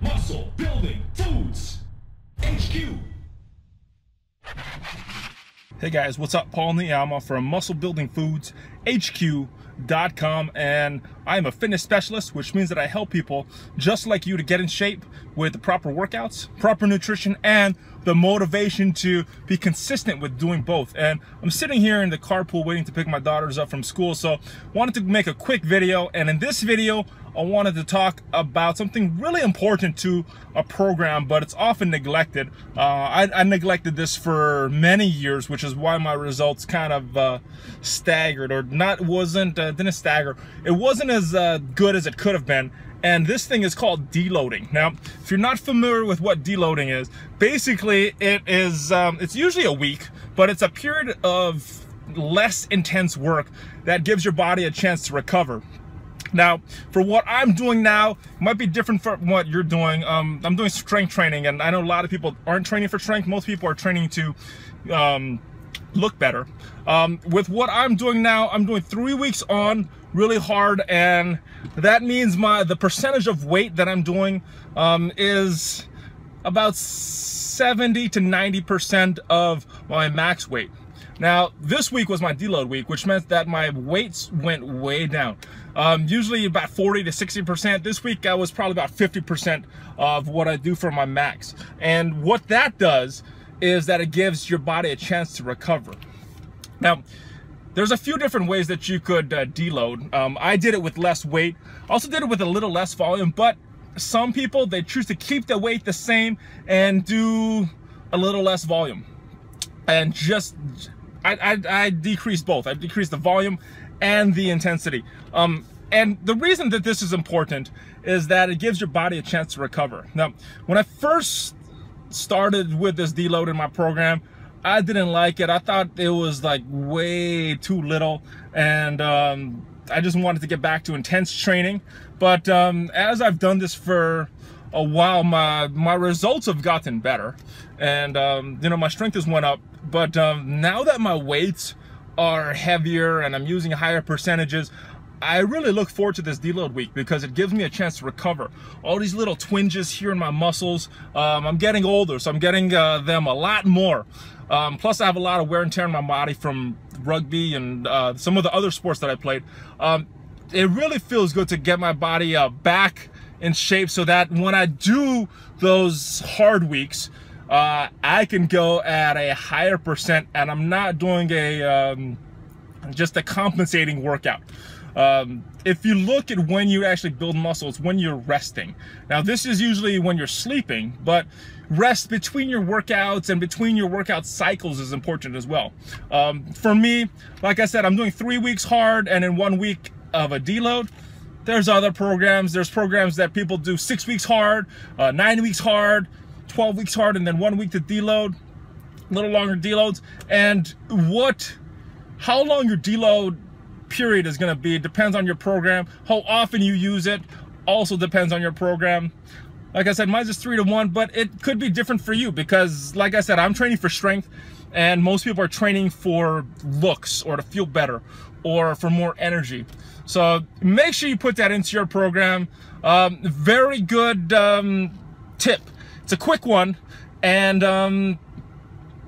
Muscle Building Foods HQ. Hey guys, what's up? Paul Niiyama from Muscle Building Foods HQ.com and I'm a fitness specialist, which means that I help people just like you to get in shape with the proper workouts, proper nutrition, and the motivation to be consistent with doing both. And I'm sitting here in the carpool waiting to pick my daughters up from school, so wanted to make a quick video. And in this video, I wanted to talk about something really important to a program, but it's often neglected. Uh, I, I, neglected this for many years, which is why my results kind of uh, staggered, or not wasn't uh, didn't stagger. It wasn't as uh, good as it could have been. And this thing is called deloading. Now, if you're not familiar with what deloading is, basically it is um, it's usually a week, but it's a period of less intense work that gives your body a chance to recover. Now, for what I'm doing now, might be different from what you're doing. Um, I'm doing strength training, and I know a lot of people aren't training for strength. Most people are training to um, look better. Um, with what I'm doing now, I'm doing three weeks on really hard, and that means my the percentage of weight that I'm doing um, is about 70 to 90% of my max weight. Now, this week was my deload week, which meant that my weights went way down. Um, usually about 40 to 60%. This week I was probably about 50% of what I do for my max. And what that does is that it gives your body a chance to recover. Now, there's a few different ways that you could uh, deload. Um, I did it with less weight. Also did it with a little less volume, but some people, they choose to keep the weight the same and do a little less volume. And just I, I, I decreased both. I decreased the volume and the intensity. Um, and the reason that this is important is that it gives your body a chance to recover. Now, when I first started with this deload in my program, I didn't like it. I thought it was like way too little and um, I just wanted to get back to intense training. But um, as I've done this for a while, my, my results have gotten better and um, you know, my strength has went up but um, now that my weights are heavier and I'm using higher percentages, I really look forward to this deload week because it gives me a chance to recover. All these little twinges here in my muscles, um, I'm getting older, so I'm getting uh, them a lot more. Um, plus, I have a lot of wear and tear in my body from rugby and uh, some of the other sports that I played. Um, it really feels good to get my body uh, back in shape so that when I do those hard weeks, uh, I can go at a higher percent and I'm not doing a um, just a compensating workout. Um, if you look at when you actually build muscles, when you're resting. Now this is usually when you're sleeping, but rest between your workouts and between your workout cycles is important as well. Um, for me, like I said, I'm doing three weeks hard and in one week of a deload. There's other programs. There's programs that people do six weeks hard, uh, nine weeks hard, 12 weeks hard and then one week to deload, a little longer deloads. And what, how long your deload period is gonna be depends on your program. How often you use it also depends on your program. Like I said, mine's just three to one, but it could be different for you because like I said, I'm training for strength and most people are training for looks or to feel better or for more energy. So make sure you put that into your program. Um, very good um, tip it's a quick one, and um,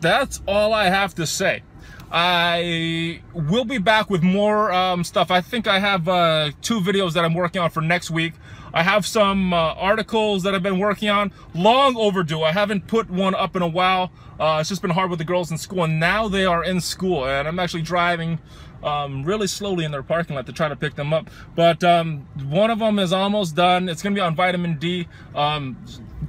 that's all I have to say. I will be back with more um, stuff. I think I have uh, two videos that I'm working on for next week. I have some uh, articles that I've been working on, long overdue. I haven't put one up in a while. Uh, it's just been hard with the girls in school, and now they are in school, and I'm actually driving um, really slowly in their parking lot to try to pick them up. But um, one of them is almost done. It's going to be on vitamin D. Um,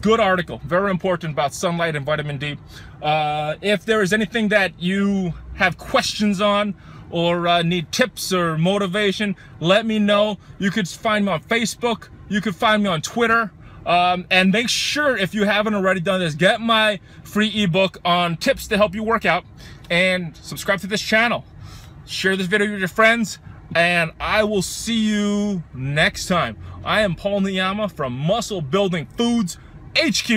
good article, very important about sunlight and vitamin D. Uh, if there is anything that you have questions on or uh, need tips or motivation, let me know. You could find me on Facebook. You could find me on Twitter. Um, and make sure if you haven't already done this, get my free ebook on tips to help you work out and subscribe to this channel. Share this video with your friends and I will see you next time. I am Paul Niiyama from Muscle Building Foods HQ.